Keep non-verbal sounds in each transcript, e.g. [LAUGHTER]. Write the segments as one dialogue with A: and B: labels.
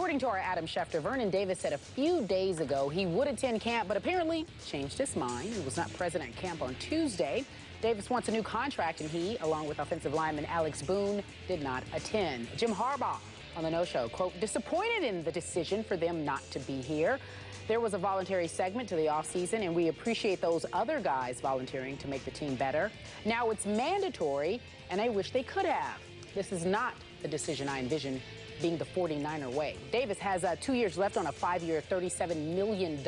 A: According to our Adam Schefter, Vernon Davis said a few days ago he would attend camp, but apparently changed his mind. He was not present at camp on Tuesday. Davis wants a new contract, and he, along with offensive lineman Alex Boone, did not attend. Jim Harbaugh on the No Show, quote, disappointed in the decision for them not to be here. There was a voluntary segment to the offseason, and we appreciate those other guys volunteering to make the team better. Now it's mandatory, and I wish they could have. This is not the decision I envision being the 49er way. Davis has uh, two years left on a five-year, $37 million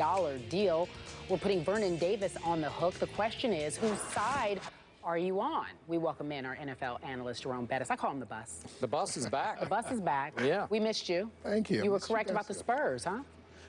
A: deal. We're putting Vernon Davis on the hook. The question is, whose side are you on? We welcome in our NFL analyst, Jerome Bettis. I call him the bus.
B: The bus is back.
A: The bus is back.
B: Yeah.
A: We missed you.
C: Thank you.
A: You were
C: Missed you
A: correct about the. Spurs, huh?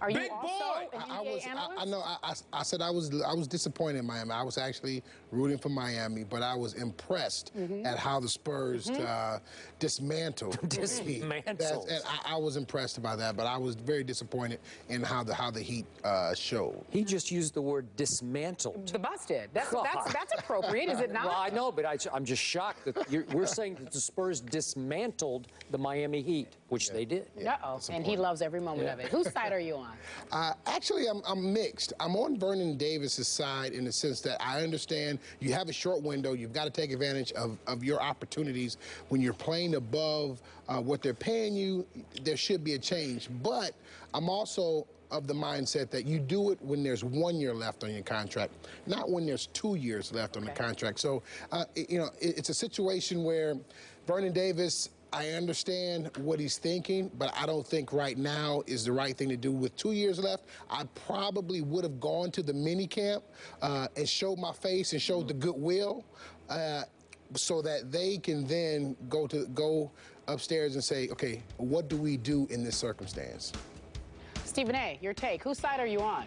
A: Are you
D: Big
A: also
D: boy!
A: an
C: I, I was.
A: Analyst?
C: I know. I, I, I said I was. I was disappointed in Miami. I was actually rooting for Miami, but I was impressed
A: Mm-hmm.
C: at how the Spurs uh, dismantled. [LAUGHS] the Heat.
B: Dismantled.
C: That's- and I, I was impressed by that, but I was very disappointed in how the how the Heat uh, showed.
B: He just used the word dismantled.
A: The bus did. That's,
B: God.
A: that's, that's appropriate, is it [LAUGHS] not?
B: Well, I know, but I, am just shocked that you're, we're saying that the Spurs dismantled the Miami Heat, which they did.
A: Uh-oh, and he loves every moment of it. Whose side are you on?
C: Uh, actually, I'm, I'm mixed. I'm on Vernon Davis's side in the sense that I understand you have a short window. You've got to take advantage of, of your opportunities. When you're playing above uh, what they're paying you, there should be a change. But I'm also of the mindset that you do it when there's one year left on your contract, not when there's two years left on the contract. So, uh, it- you know, it- it's a situation where Vernon Davis, I understand what he's thinking, but I don't think right now is the right thing to do. With two years left, I probably would have gone to the mini camp uh, and showed my face and showed the goodwill, uh, so that they can then go to go upstairs and say, okay, what do we do in this circumstance?
A: Stephen A., your take. Whose side are you on?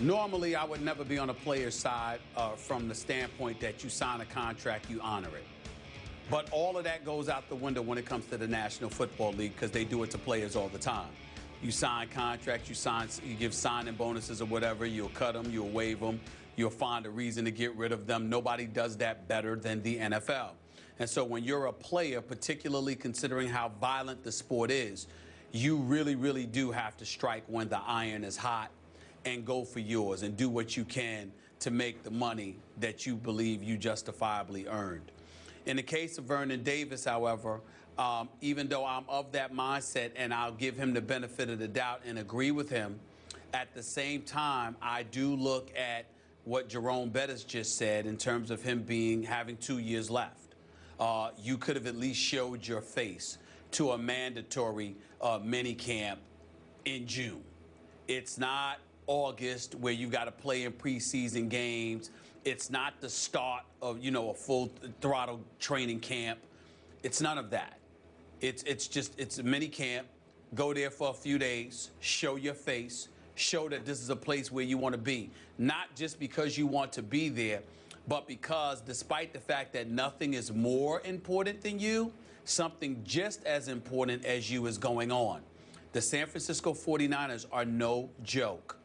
D: Normally, I would never be on a player's side uh, from the standpoint that you sign a contract, you honor it. But all of that goes out the window when it comes to the National Football League because they do it to players all the time. You sign contracts, you sign, you give signing bonuses or whatever. You'll cut them, you'll waive them, you'll find a reason to get rid of them. Nobody does that better than the NFL. And so when you're a player, particularly considering how violent the sport is, you really, really do have to strike when the iron is hot and go for yours and do what you can to make the money that you believe you justifiably earned. In the case of Vernon Davis, however, um, even though I'm of that mindset and I'll give him the benefit of the doubt and agree with him, at the same time, I do look at what Jerome Bettis just said in terms of him being having two years left. Uh, you could have at least showed your face to a mandatory uh, mini camp in June. It's not August where you've got to play in preseason games. It's not the start of you know a full throttle training camp. It's none of that. It's it's just it's a mini camp. Go there for a few days, show your face, show that this is a place where you want to be. Not just because you want to be there, but because despite the fact that nothing is more important than you, something just as important as you is going on. The San Francisco 49ers are no joke.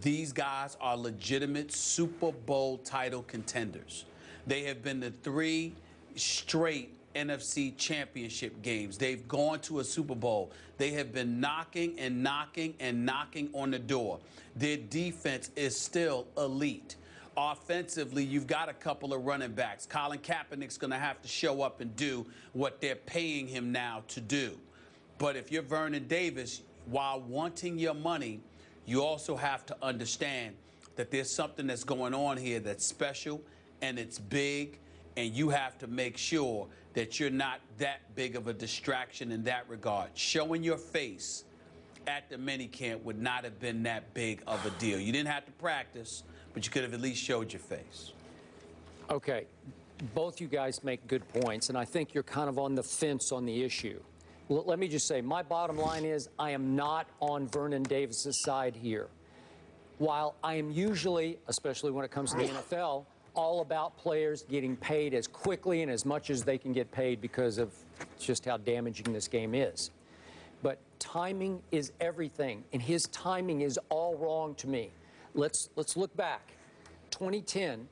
D: These guys are legitimate Super Bowl title contenders. They have been the three straight NFC championship games. They've gone to a Super Bowl. They have been knocking and knocking and knocking on the door. Their defense is still elite. Offensively, you've got a couple of running backs. Colin Kaepernick's going to have to show up and do what they're paying him now to do. But if you're Vernon Davis, while wanting your money, you also have to understand that there's something that's going on here that's special and it's big, and you have to make sure that you're not that big of a distraction in that regard. Showing your face at the minicamp would not have been that big of a deal. You didn't have to practice, but you could have at least showed your face.
B: Okay, both you guys make good points, and I think you're kind of on the fence on the issue. Let me just say, my bottom line is I am not on Vernon Davis's side here. While I am usually, especially when it comes to the NFL, all about players getting paid as quickly and as much as they can get paid because of just how damaging this game is. But timing is everything, and his timing is all wrong to me. Let's let's look back. 2010,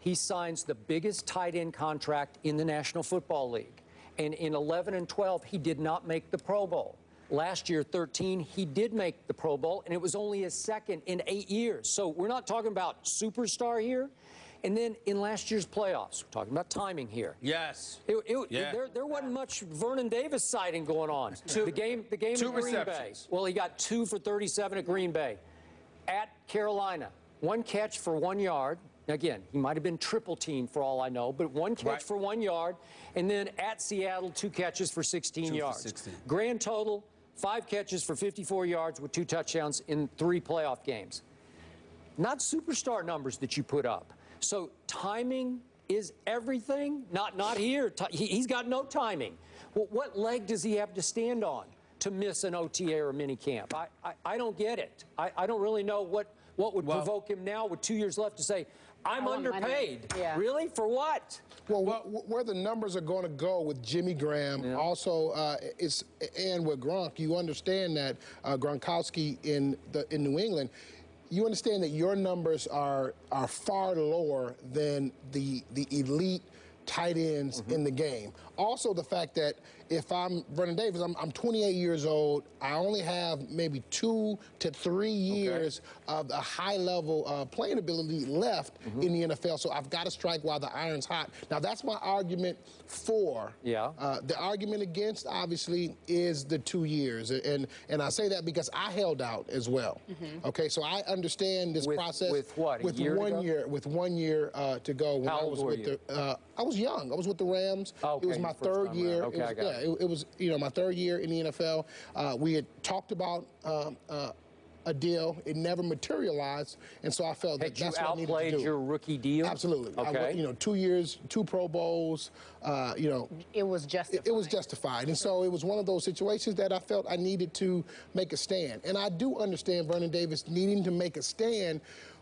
B: he signs the biggest tight end contract in the National Football League. And in 11 and 12, he did not make the Pro Bowl. Last year, 13, he did make the Pro Bowl, and it was only his second in eight years. So we're not talking about superstar here. And then in last year's playoffs, we're talking about timing here.
D: Yes.
B: It, it,
D: Yeah.
B: there, there wasn't much Vernon Davis sighting going on. [LAUGHS] Two, the game, the game
D: two
B: in Green Bay.
D: receptions.
B: Well, he got two for 37 at Green Bay. At Carolina, one catch for one yard. Again, he might have been triple teamed for all I know, but one catch
D: Right.
B: for one yard. And then at Seattle, two catches for 16
D: Two for
B: yards.
D: 16.
B: Grand total, five catches for 54 yards with two touchdowns in three playoff games not superstar numbers that you put up. So timing is everything. Not not here. He, he's got no timing. Well, what leg does he have to stand on to miss an OTA or a mini camp? I, I, I don't get it. I, I don't really know what what would
D: Well-
B: provoke him now with two years left to say, I'm
A: I want money."
B: underpaid.
A: Yeah.
B: Really? For what?
C: Well, wh- where the numbers are going to go with Jimmy Graham, also uh, is and with Gronk, you understand that uh, Gronkowski in the in New England, you understand that your numbers are are far lower than the the elite tight ends
B: Mm-hmm.
C: in the game. Also, the fact that if I'm Vernon Davis, I'm, I'm 28 years old. I only have maybe two to three years of a high level uh, playing ability left
B: Mm-hmm.
C: in the NFL. So I've got to strike while the iron's hot. Now that's my argument for.
B: Yeah.
C: Uh, the argument against, obviously, is the two years, and and I say that because I held out as well. Okay, so I understand this
B: With-
C: process.
B: with what,
C: With
B: year
C: one year, with one year uh, to go. When
B: How
C: I was with
B: you?
C: the. Uh, I was young. I was with the Rams.
B: Oh,
C: it was
B: okay,
C: my third year.
B: around. Okay,
C: it was,
B: I got
C: yeah,
B: it.
C: it, it was you know my third year in the NFL. Uh, we had talked about. Um, uh, a deal, it never materialized, and so I felt
B: Had
C: that that's what I needed to do
B: outplayed
C: do.
B: your rookie deal?
C: Absolutely. I you know, two years, two Pro Bowls. Uh, you know,
A: It was justified.
C: it, it was justified. And so it was one of those situations that I felt I needed to make a stand. And I do understand Vernon Davis needing to make a stand,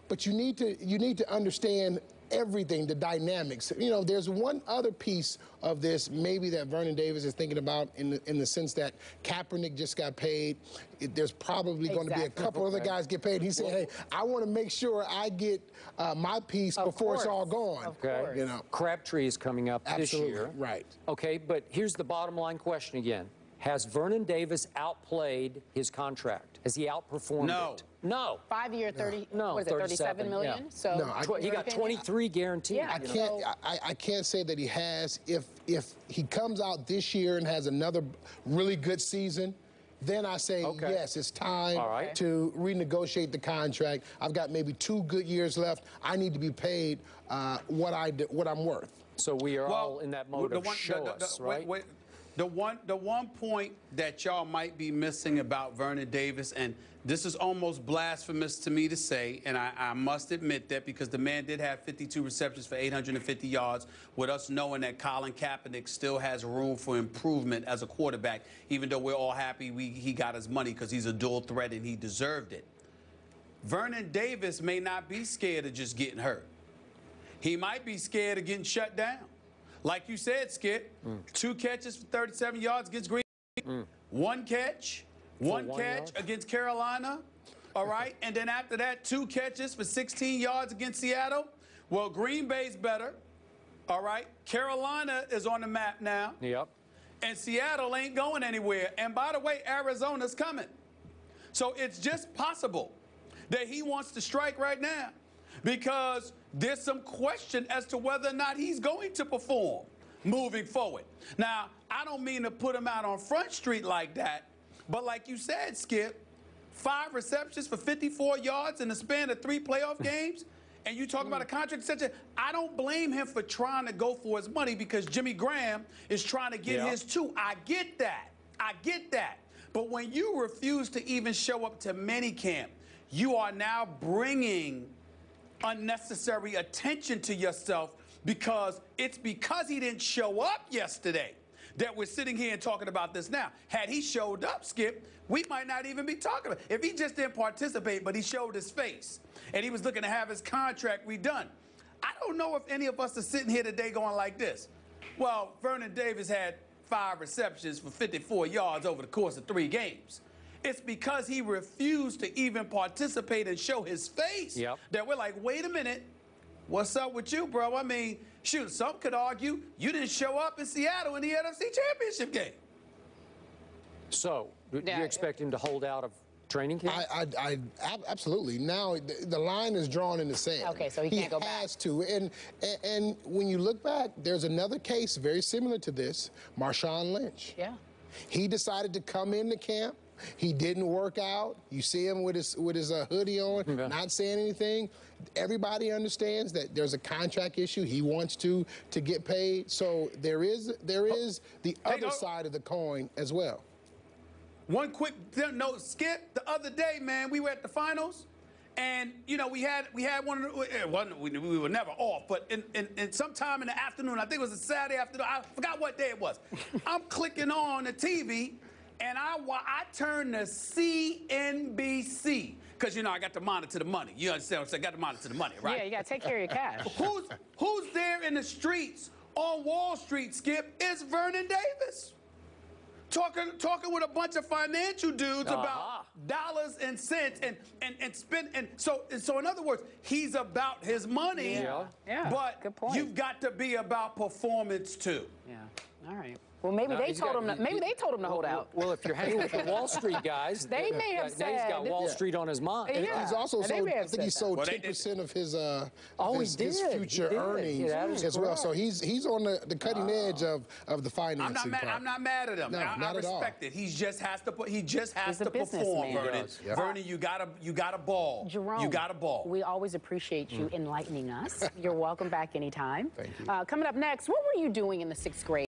C: but you need to you need to understand everything, the dynamics. You know, there's one other piece of this maybe that Vernon Davis is thinking about in the, in the sense that Kaepernick just got paid. It, there's probably going to be a
A: Exactly.
C: couple other guys get paid. He said, "Hey, I want to make sure I get uh, my piece
A: Of
C: before it's all gone."
B: Okay.
C: You know.
B: Crabtree is coming up
C: Absolutely,
B: this year.
C: right.
B: Okay, but here's the bottom line question again. Has Vernon Davis outplayed his contract? Has he outperformed
D: No.
B: it? No.
A: Five year, 30,
B: No,
A: what is it,
B: 37,
A: 37 million?
B: yeah.
A: So
C: No, I-
B: he got 23 guaranteed.
A: Yeah.
C: I can't.
A: So-
C: I, I can't say that he has. If if he comes out this year and has another really good season, then I say
B: Okay.
C: yes, it's time
B: All right.
C: to renegotiate the contract. I've got maybe two good years left. I need to be paid uh, what I d- what I'm worth.
B: So we are all in that mode
D: the
B: of
D: one-
B: show
D: the- the-
B: us,
D: wait,
B: right?
D: wait. The one, the one point that y'all might be missing about Vernon Davis, and this is almost blasphemous to me to say, and I, I must admit that because the man did have 52 receptions for 850 yards, with us knowing that Colin Kaepernick still has room for improvement as a quarterback, even though we're all happy we, he got his money because he's a dual threat and he deserved it. Vernon Davis may not be scared of just getting hurt. He might be scared of getting shut down. Like you said, Skip,
B: Mm.
D: two catches for 37 yards against Green. One catch, one
B: one
D: catch
B: yard?
D: against Carolina. All right. [LAUGHS] and then after that, two catches for 16 yards against Seattle. Well, Green Bay's better. All right. Carolina is on the map now.
B: Yep.
D: And Seattle ain't going anywhere. And by the way, Arizona's coming. So it's just possible that he wants to strike right now because there's some question as to whether or not he's going to perform moving forward. Now, I don't mean to put him out on Front Street like that, but like you said, Skip, five receptions for 54 yards in the span of three playoff [LAUGHS] games. And you talk about a contract extension. I don't blame him for trying to go for his money because Jimmy Graham is trying to get
B: Yeah.
D: his too. I get that. I get that. But when you refuse to even show up to minicamp, you are now bringing unnecessary attention to yourself because it's because he didn't show up yesterday that we're sitting here and talking about this now. Had he showed up, Skip, we might not even be talking about it. If he just didn't participate, but he showed his face and he was looking to have his contract redone, I don't know if any of us are sitting here today going like this. Well, Vernon Davis had five receptions for 54 yards over the course of three games. It's because he refused to even participate and show his face
B: Yep.
D: that we're like, wait a minute, What's up with you, bro? I mean, shoot, some could argue you didn't show up in Seattle in the NFC Championship game.
B: So, do
A: Yeah.
B: you expect him to hold out of training camp?
C: I, I, I ab- absolutely. Now the, the line is drawn in the sand.
A: Okay, so he can't go back.
C: He has to. And, and and when you look back, there's another case very similar to this, Marshawn Lynch.
A: Yeah.
C: He decided to come into camp. He didn't work out. You see him with his with his uh, hoodie on, [LAUGHS]
B: Yeah.
C: not saying anything. Everybody understands that there's a contract issue. He wants to to get paid. So there is there is the
D: Hey,
C: other
D: oh.
C: side of the coin as well.
D: One quick note, Skip. The other day, man, we were at the finals, and you know we had we had one. Of the, it wasn't, we, we were never off, but in, in, in sometime in the afternoon, I think it was a Saturday afternoon. I forgot what day it was. [LAUGHS] I'm clicking on the TV, and I I turned to CNBC because you know I got to monitor the money. You understand what I'm saying? Got to monitor the money, right?
A: Yeah, you got to take care of your cash. [LAUGHS]
D: Who's who's there in the streets on Wall Street, Skip? It's Vernon Davis. Talking talking with a bunch of financial dudes
B: Uh-huh.
D: about dollars and cents and and and spend and so and so in other words, he's about his money.
B: Yeah.
A: Yeah,
D: But you've got to be about performance too.
A: Yeah. All right. Well, maybe
B: No,
A: they told
B: got-
A: him. To,
B: he-
A: maybe
B: he-
A: they told him to hold
B: well,
A: out.
B: Well, if you're hanging with the Wall Street guys, [LAUGHS]
A: They may have
B: now he's got
A: said-
B: Wall
C: Yeah.
B: Street on his mind.
A: Yeah.
C: He's also
A: And they
C: sold. I think he sold ten percent of his uh
B: Oh, he
C: his, his
B: did. He
C: future
B: did.
C: earnings
B: Yeah, that is
C: as well. So he's he's on the, the cutting edge of of the financing.
D: I'm not mad.
C: part.
D: I'm not mad at him.
C: No,
D: I, I
C: not at all.
D: respect it. He just has to put. He just has
A: He's
D: to perform,
A: businessman.
D: Vernon.
B: He.
D: Vernon, you got a you gotta ball.
A: Jerome,
D: you got a ball.
A: We always appreciate you enlightening us. You're welcome back anytime.
C: Thank you.
A: Uh, coming up next, what were you doing in the sixth grade?